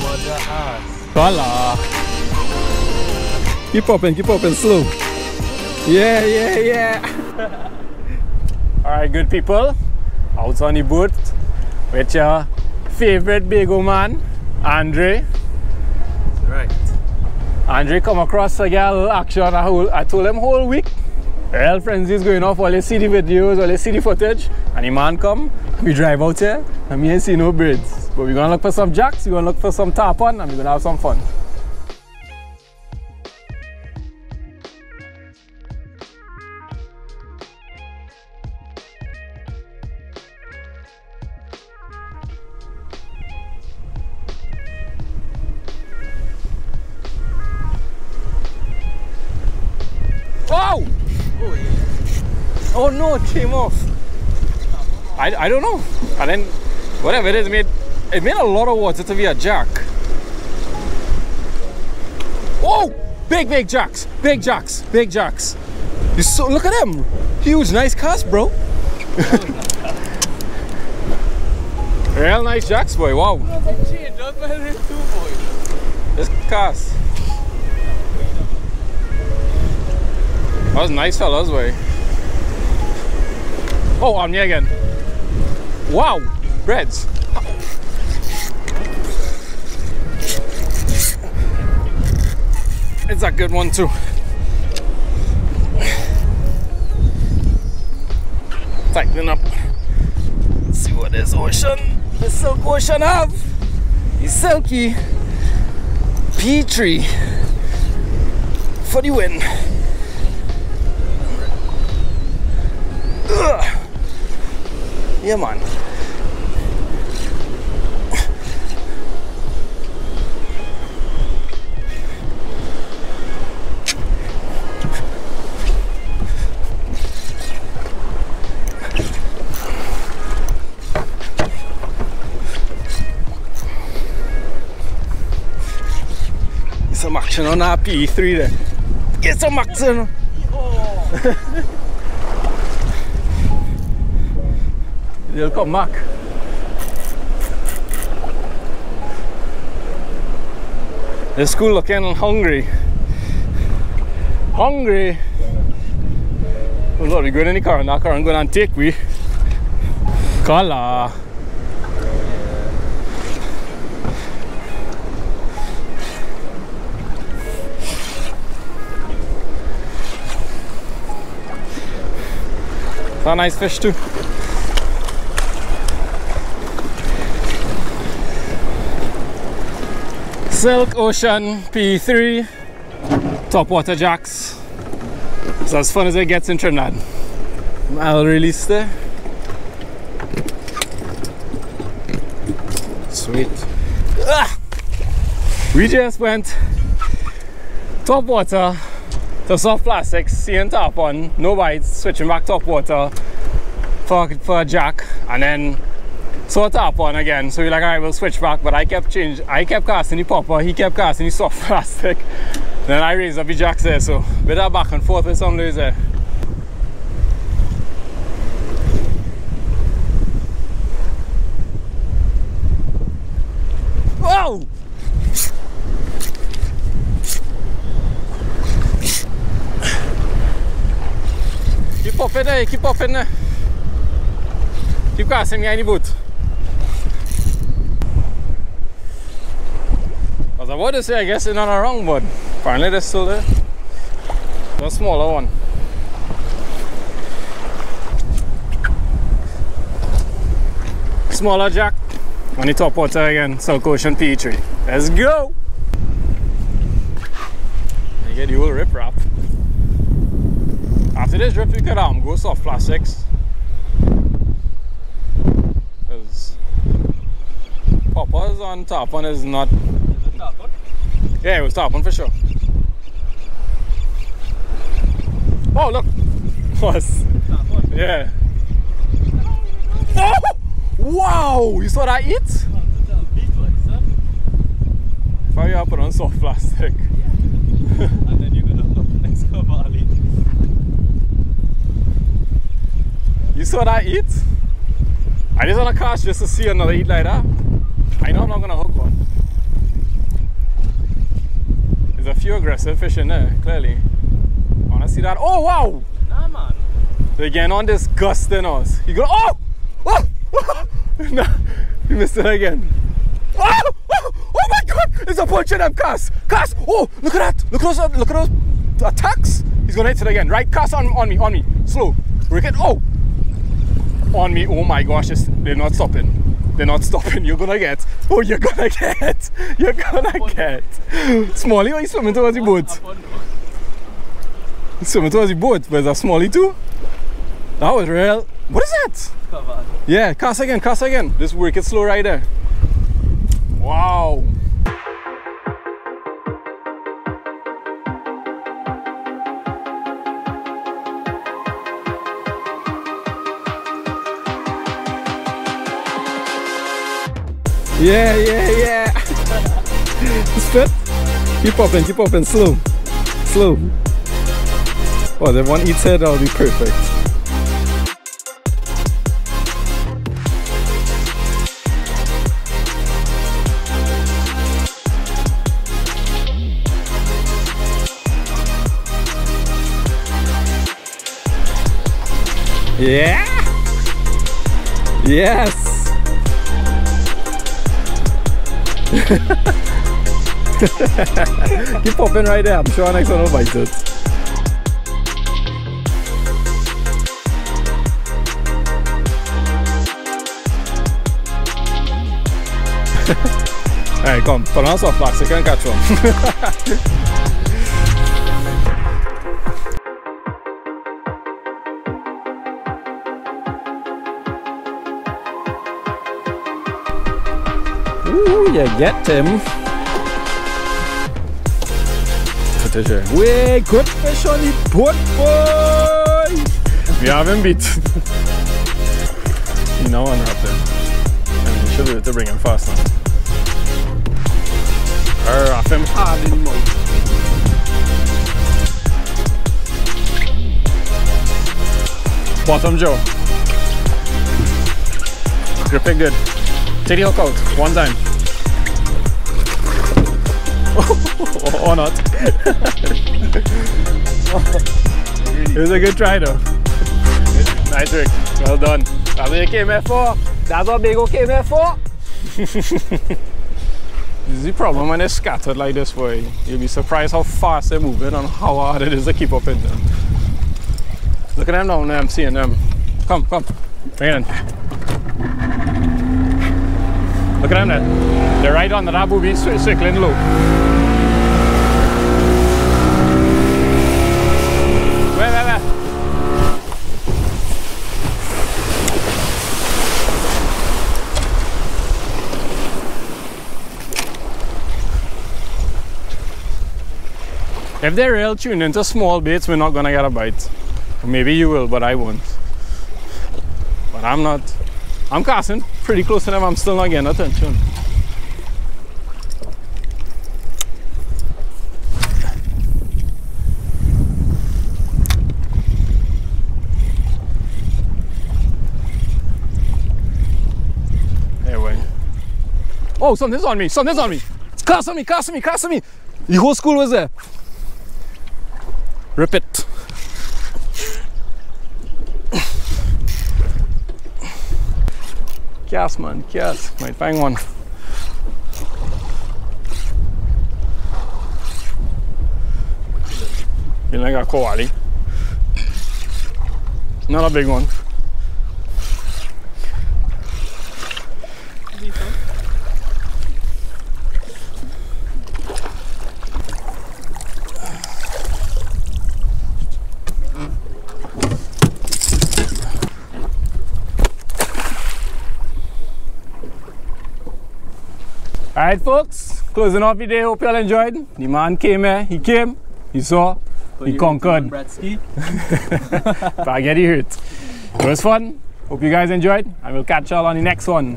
Mother ass. Voila. Keep popping, keep popping slow. Yeah, yeah, yeah. Alright, good people. Out on the boat with your favorite Bago man, Andre. Right. Andre come across a girl action a whole, I told him whole week. Real frenzy is going off, all you see the videos, all you see the footage, and the man come, we drive out here, and me ain't see no birds. But we're gonna look for some jacks, we're gonna look for some tarpon, and we're gonna have some fun. Oh. Oh no, it came off. I, I don't know. And then whatever it is, it made made a lot of water to be a jack. Oh! Big big jacks! Big jacks! Big jacks! You so look at them! Huge nice cast, bro. Real nice jacks, boy. Wow. This cast. That was nice fellas, way. Oh, on me again. Wow, breads. It's a good one too. Tightening up. Let's see what this ocean, the silk ocean have. It's silky. Petrie for the win. Ugh. Yeah, man. On our P3 there. Get some action. They'll come back. The school looking hungry. Hungry. Oh Lord, we going in the car that car and going and take we. Kala. It's a nice fish too. Silk Ocean P3 top water jacks. It's as fun as it gets in Trinidad. I'll release there. Sweet. Ah! We just went top water to soft plastics, seeing tarpon, no bites, switching back top water for, for a jack, and then saw tarpon again. So we're like, all right, we'll switch back. But I kept change, I kept casting the popper, he kept casting the soft plastic. Then I raised up the jacks there, so bit of back and forth with some days. Whoa! Keep popping there, keep popping there. Eh? Keep casting eh? me in the boot. I was to say, I guess it's not around, but apparently they're still there. The smaller one. Smaller jack on the top water again, South Ocean P3. Let's go! You get the whole rip wrap. After this drip, we could um, go soft plastics. Because poppers on tarpon is not Is it tarpon? yeah, it was tarpon for sure. Oh, look. Was. One. Yeah. Oh! Wow! You saw that eat? It's a big one, son. If I put on soft plastic. And then you're gonna look next to Bali. You saw that eat? I just wanna cast just to see another eat like that. I know I'm not gonna hook one. There's a few aggressive fishing there, clearly. I Wanna see that? Oh wow! Nah, man. They're getting on disgusting us. You go, oh! Oh! no, you missed it again. Oh! Oh! Oh my god! It's a bunch of them, Cass! Cass! Oh! Look at that! Look at those, look at those attacks! He's gonna hit it again. Right, Cass on, on me, on me. Slow. Break it. Oh! On me. Oh my gosh, they're not stopping. They're not stopping. You're gonna get. Oh, you're gonna get. You're gonna get. Smalley, why you swimming towards the boat? Swimming towards the boat. Where's that Smalley too? That was real. What is that? Yeah, cast again, cast again. Just work it slow right there. Wow. Yeah, yeah, yeah. it's fit. Keep popping, keep popping, slow. Slow. Oh, if one eats it, that'll be perfect. Yeah. Yes. Keep popping right there. I'm sure next one will bite it. Alright, come. Put on soft plastic and catch one. you get him. Patricia. Way, good fish on the boat, boy. We have him beat. you know unwrap him. And you should be able to bring him fast now. Wrap him hard in mouth. Bottom jaw. Grip it good. The hook out. One time. or not. it was a good try though. Nice work. Well done. That's what you came here for. That's what Bago came here for. this is the problem when they're scattered like this way. You'll be surprised how fast they're moving and how hard it is to keep up in them. Look at them down there, I'm seeing them. Come, come. Bring it in. Look at them there. They're right on the that booby cir- circling low. If they're real tuned into small baits, we're not gonna get a bite. Maybe you will, but I won't. But I'm not. I'm casting pretty close to them. I'm still not getting attention. Oh, something's on me. Something's on me. It's cast on me. Cast on me. Cast on me. The whole school was there. Rip it. Cast man, cast. Might find one. Feeling like a koali. Not a big one. Alright folks, closing off the day, hope y'all enjoyed. The man came here, he came, he saw, he conquered. Bretsky. But I get you hurt. It was fun. Hope you guys enjoyed, and we'll catch y'all on the next one.